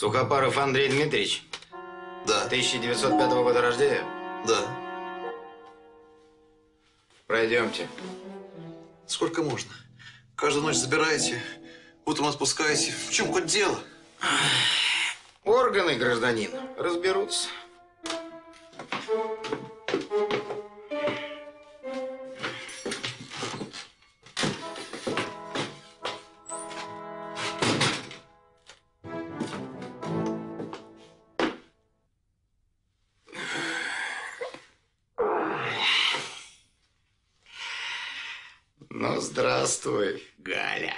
Сухопаров Андрей Дмитриевич, Да, 1905 года рождения. да. Пройдемте. Сколько можно? Каждую ночь забираете, утром отпускаете. В чем хоть дело? Органы, гражданин, разберутся. Ну, здравствуй, Галя.